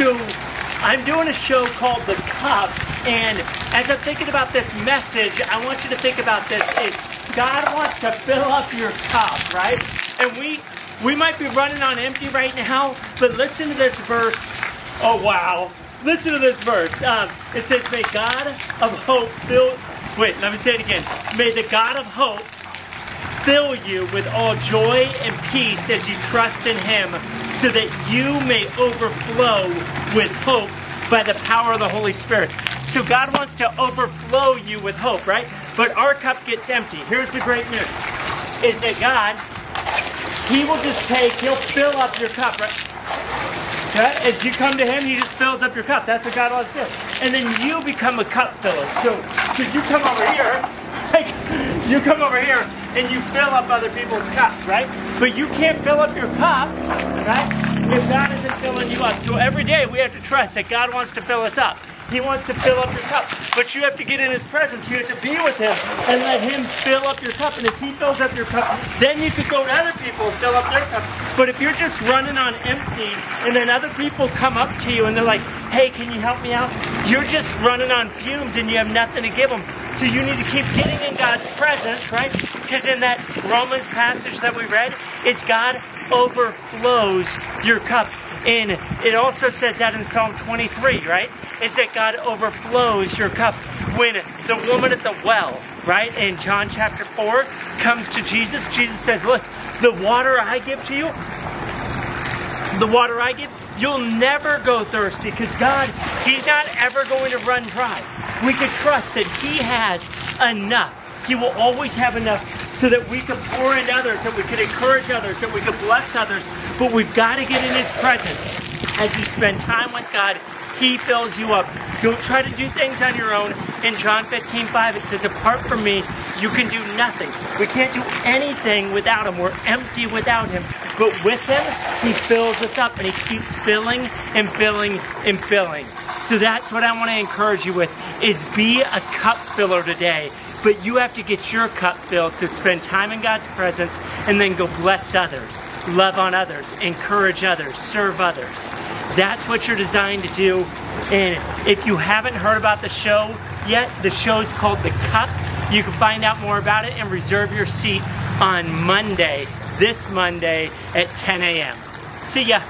So I'm doing a show called The Cup, and as I'm thinking about this message, I want you to think about this is God wants to fill up your cup, right? And we we might be running on empty right now, but listen to this verse. Oh wow. Listen to this verse. Um, it says, May God of hope fill wait, let me say it again. May the God of hope fill you with all joy and peace as you trust in him, so that you may overflow with hope by the power of the Holy Spirit. So God wants to overflow you with hope, right? But our cup gets empty. Here's the great news. Is that God, He will just take, He'll fill up your cup, right? As you come to Him, He just fills up your cup. That's what God wants to do. And then you become a cup filler. So, so you come over here, like, you come over here and you fill up other people's cups, right? But you can't fill up your cup, right? If God isn't filling you up. So every day we have to trust that God wants to fill us up. He wants to fill up your cup. But you have to get in His presence. You have to be with Him and let Him fill up your cup. And as He fills up your cup, then you can go to other people and fill up their cup. But if you're just running on empty and then other people come up to you and they're like, hey, can you help me out? You're just running on fumes and you have nothing to give them. So you need to keep getting in God's presence, right? Because in that Romans passage that we read, is God overflows your cup. And it also says that in Psalm 23, right? Is that God overflows your cup. When the woman at the well, right, in John chapter 4, comes to Jesus, Jesus says, Look, the water I give to you, the water I give, you'll never go thirsty because God, He's not ever going to run dry. We can trust that He has enough. He will always have enough so that we can pour into others, that we can encourage others, that we can bless others. But we've got to get in His presence. As you spend time with God, He fills you up. Don't try to do things on your own. In John 15, 5, it says, Apart from me, you can do nothing. We can't do anything without Him. We're empty without Him. But with Him, He fills us up and He keeps filling and filling and filling. So that's what I want to encourage you with is be a cup filler today. But you have to get your cup filled. So spend time in God's presence and then go bless others, love on others, encourage others, serve others. That's what you're designed to do. And if you haven't heard about the show yet, the show is called The Cup. You can find out more about it and reserve your seat on Monday, this Monday at 10 a.m. See ya.